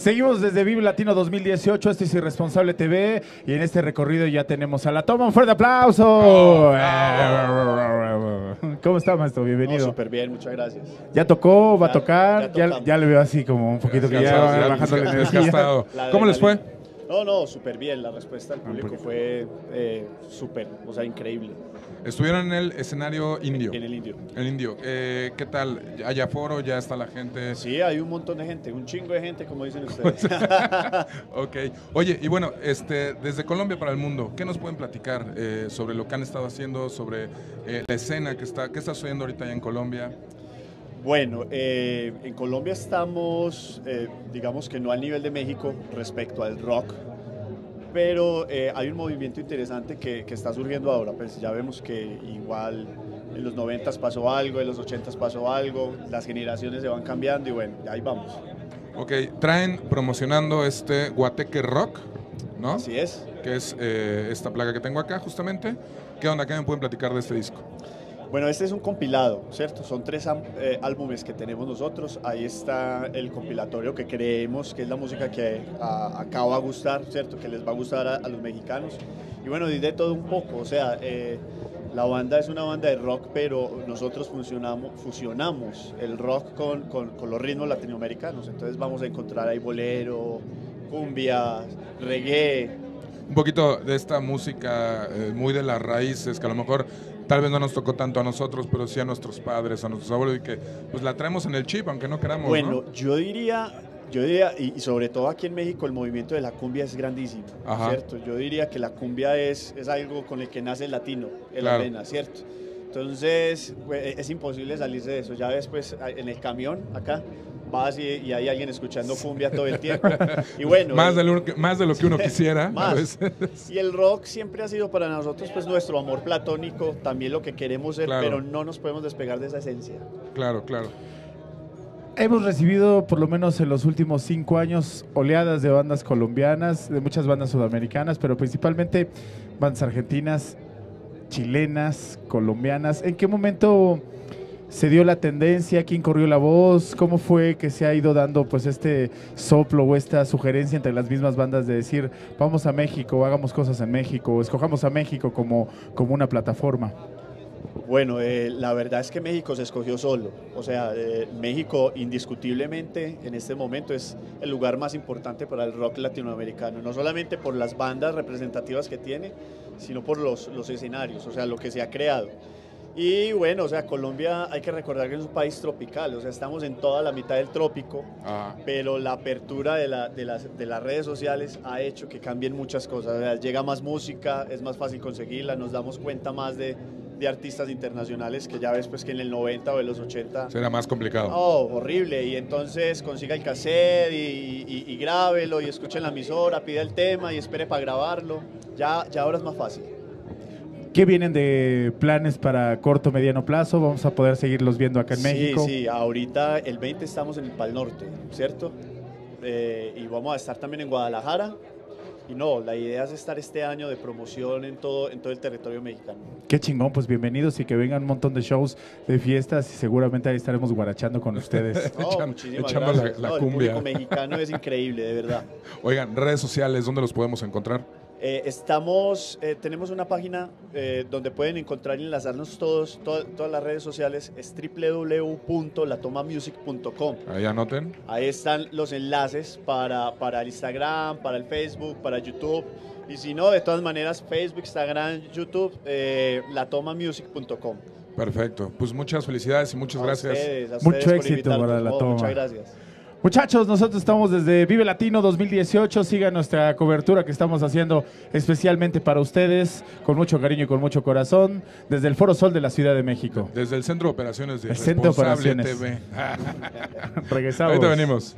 Seguimos desde Vive Latino 2018, este es Irresponsable TV y en este recorrido ya tenemos a la toma. Un fuerte aplauso. ¿Cómo está, maestro? Bienvenido. Súper bien, muchas gracias. ¿Ya tocó? ¿Va a tocar? ya Ya, tocamos. ya le veo así como un poquito que ya ya bajando la energía. ¿Cómo les fue? No, no, súper bien. La respuesta del público fue eh, súper, o sea, increíble Estuvieron en el escenario indio. en el indio. El indio. Eh, ¿Qué tal? ¿Hay aforo? ¿Ya está la gente? Sí, hay un montón de gente, un chingo de gente, como dicen ustedes. Ok. Oye, y bueno, este, desde Colombia para el mundo, ¿qué nos pueden platicar eh, sobre lo que han estado haciendo, sobre eh, la escena que está, qué está sucediendo ahorita allá en Colombia? Bueno, eh, en Colombia estamos, eh, digamos que no al nivel de México respecto al rock, pero eh, hay un movimiento interesante que, que está surgiendo ahora. Pues ya vemos que igual en los 90 pasó algo, en los 80 pasó algo, las generaciones se van cambiando y bueno, ahí vamos. Ok, traen promocionando este Guateque Rock, ¿no? Así es. Que es esta placa que tengo acá justamente. ¿Qué onda? ¿Qué me pueden platicar de este disco? Bueno, este es un compilado, ¿cierto? Son tres eh, álbumes que tenemos nosotros. Ahí está el compilatorio que creemos que es la música que a- acá va a gustar, ¿cierto? Que les va a gustar a, a los mexicanos. Y bueno, de todo un poco. O sea, eh, la banda es una banda de rock, pero nosotros funcionamos, fusionamos el rock con, con- con los ritmos latinoamericanos. Entonces vamos a encontrar ahí bolero, cumbia, reggae, Un poquito de esta música eh, muy de las raíces, que a lo mejor tal vez no nos tocó tanto a nosotros, pero sí a nuestros padres, a nuestros abuelos, y que pues la traemos en el chip, aunque no queramos, Bueno, ¿no? yo diría, yo diría, y, sobre todo aquí en México, el movimiento de la cumbia es grandísimo, Ajá. ¿cierto? Yo diría que la cumbia es, es algo con el que nace el latino, el Claro. arena, ¿cierto? Entonces, pues, es imposible salirse de eso. Ya ves, pues, en el camión acá, vas y, y hay alguien escuchando cumbia todo el tiempo. Y bueno, más, y- de lo, que- más de lo que uno quisiera. Más. y el rock siempre ha sido para nosotros pues nuestro amor platónico, también lo que queremos ser, Claro. pero no nos podemos despegar de esa esencia. claro, claro. Hemos recibido, por lo menos en los últimos cinco años, oleadas de bandas colombianas, de muchas bandas sudamericanas, pero principalmente bandas argentinas, chilenas, colombianas. ¿En qué momento se dio la tendencia? ¿Quién corrió la voz? ¿Cómo fue que se ha ido dando pues este soplo o esta sugerencia entre las mismas bandas de decir vamos a México, hagamos cosas en México, escojamos a México como, como una plataforma? Bueno, eh, la verdad es que México se escogió solo. O sea, eh, México indiscutiblemente en este momento es el lugar más importante para el rock latinoamericano. No solamente por las bandas representativas que tiene, sino por los, los escenarios, o sea, lo que se ha creado. Y bueno, o sea, Colombia hay que recordar que es un país tropical, o sea, estamos en toda la mitad del trópico, Ah, pero la apertura de, la- de las, de las redes sociales ha hecho que cambien muchas cosas. O sea, llega más música, es más fácil conseguirla, nos damos cuenta más de, de artistas internacionales que ya ves pues que en el 90 o en los 80... será más complicado. Oh, horrible. Y entonces consiga el cassette y, y, y grábelo y escuche en la emisora, pida el tema y espere para grabarlo. Ya, ya ahora es más fácil. ¿Qué vienen de planes para corto, mediano plazo? Vamos a poder seguirlos viendo acá en sí, México. Sí, ahorita el 20 estamos en el Pal Norte, ¿cierto? Eh, y vamos a estar también en Guadalajara. Y no, la idea es estar este año de promoción en todo, en todo el territorio mexicano. Qué chingón, pues bienvenidos y que vengan un montón de shows, de fiestas y seguramente ahí estaremos guarachando con ustedes. No, Echan- muchísimas echamos la- gracias. la No, el cumbia. público mexicano es increíble, de verdad. Oigan, redes sociales, ¿dónde los podemos encontrar? Eh, estamos, eh, tenemos una página eh, donde pueden encontrar y enlazarnos todos, to- todas las redes sociales, es www.latomamusic.com. Ahí anoten. Ahí están los enlaces para, para el Instagram, para el Facebook, para YouTube. Y si no, de todas maneras, Facebook, Instagram, YouTube, eh, latomamusic.com. Perfecto. Pues muchas felicidades y muchas A gracias. ustedes, a Mucho ustedes éxito para La No, Toma. Muchas gracias. Muchachos, nosotros estamos desde Vive Latino 2018. Sigan nuestra cobertura que estamos haciendo especialmente para ustedes, con mucho cariño y con mucho corazón, desde el Foro Sol de la Ciudad de México. Desde el Centro de Operaciones de El Centro de Operaciones. TV. Regresamos. Ahorita venimos.